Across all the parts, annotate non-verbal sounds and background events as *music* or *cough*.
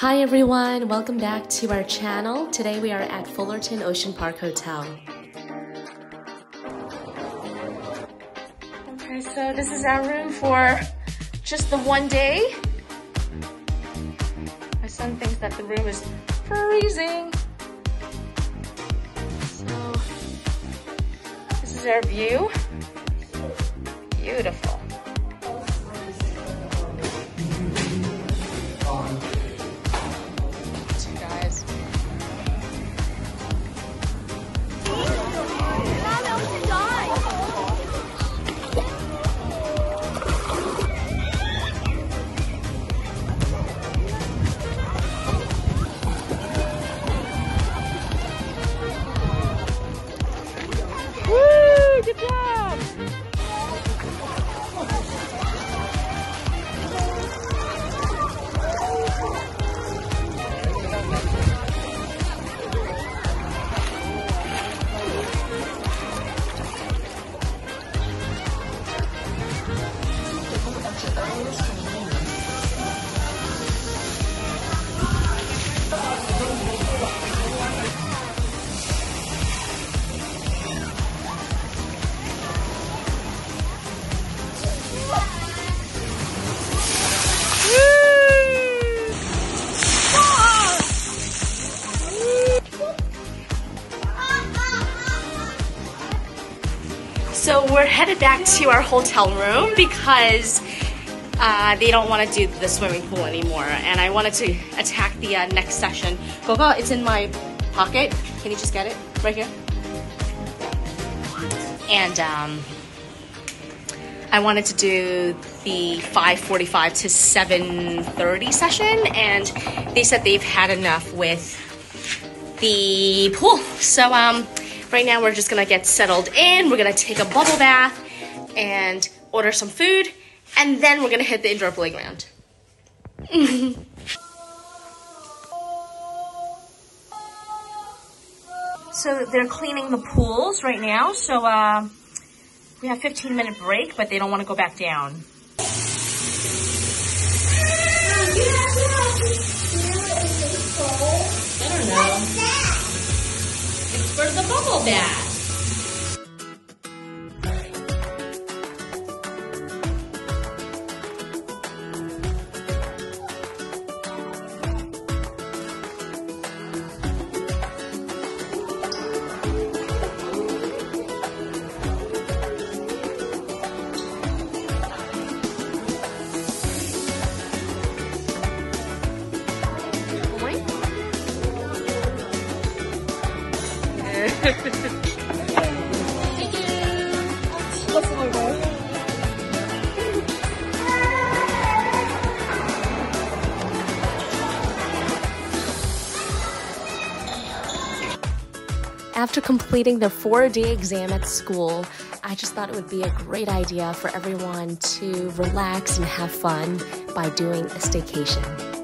Hi everyone, welcome back to our channel. Today we are at Fullerton Ocean Park Hotel. Okay, so this is our room for just the one day. My son thinks that the room is freezing. So, this is our view. Beautiful. Headed back to our hotel room because uh, they don't want to do the swimming pool anymore. And I wanted to attack the uh, next session. Gogo, it's in my pocket. Can you just get it right here? And um, I wanted to do the 5:45 to 7:30 session, and they said they've had enough with the pool. So um, right now we're just gonna get settled in. We're gonna take a bubble bath and order some food, and then we're gonna hit the indoor playground. *laughs* so they're cleaning the pools right now. So uh, we have 15 minute break, but they don't want to go back down. It's the. After completing their four day exam at school, I just thought it would be a great idea for everyone to relax and have fun by doing a staycation.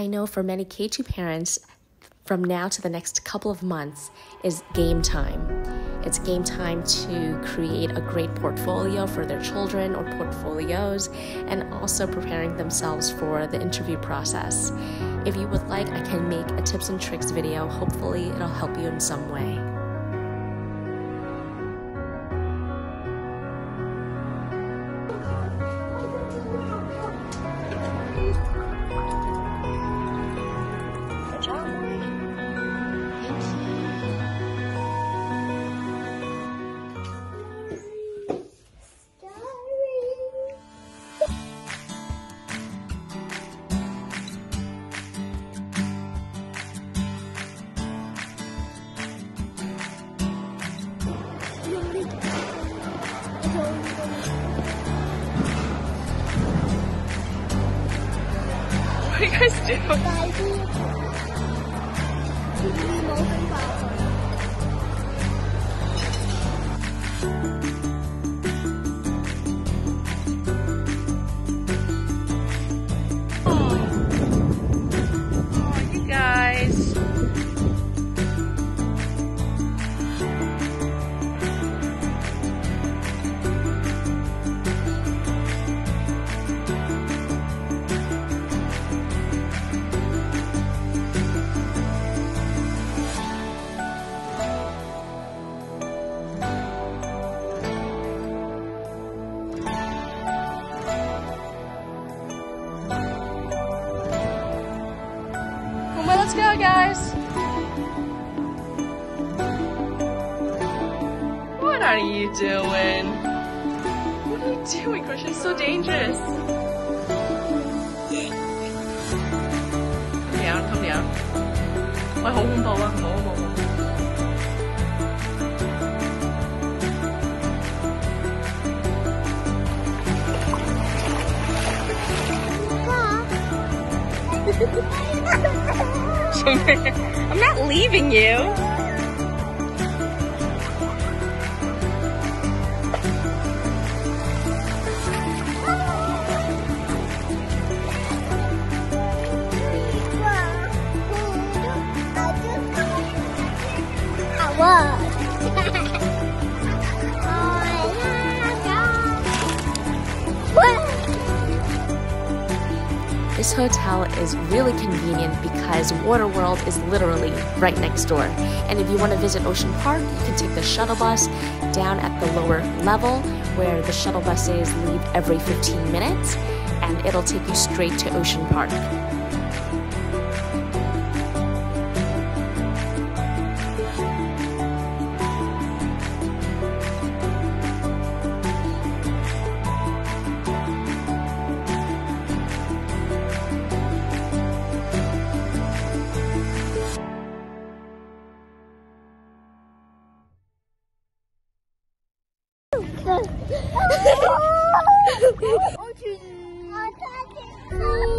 I know for many K2 parents, from now to the next couple of months is game time. It's game time to create a great portfolio for their children or portfolios and also preparing themselves for the interview process. If you would like, I can make a tips and tricks video. Hopefully, it'll help you in some way. What are you guys doing? you doing? What are you doing, Christian? It's so dangerous. Come down, come down. 喂，好恐怖啊！唔好唔好唔好。I'm *laughs* not *laughs* leaving you. This hotel is really convenient because Water World is literally right next door. And if you want to visit Ocean Park, you can take the shuttle bus down at the lower level where the shuttle buses leave every 15 minutes and it'll take you straight to Ocean Park. Oh, *laughs*